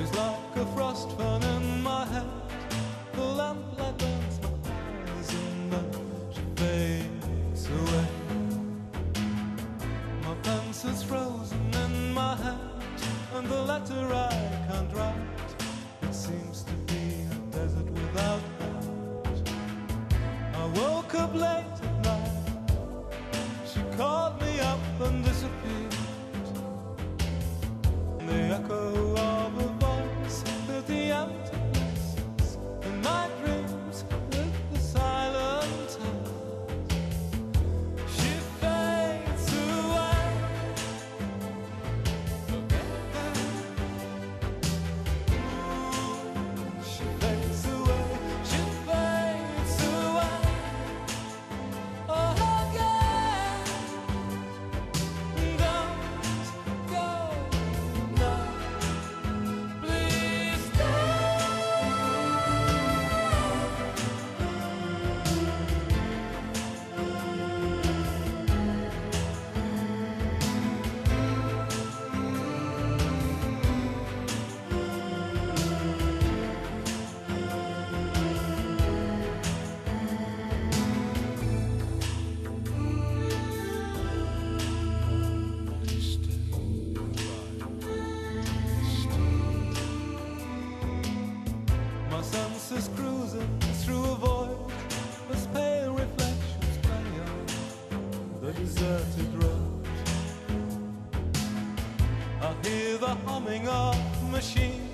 She's like a frost fan in my head. The lamplight burns my eyes and then she fades away. My pencil's frozen in my hand, and the letter I can't write. It seems to be a desert without light. I woke up late Senses cruising through a void as pale reflections play on the deserted road. I hear the humming of machines,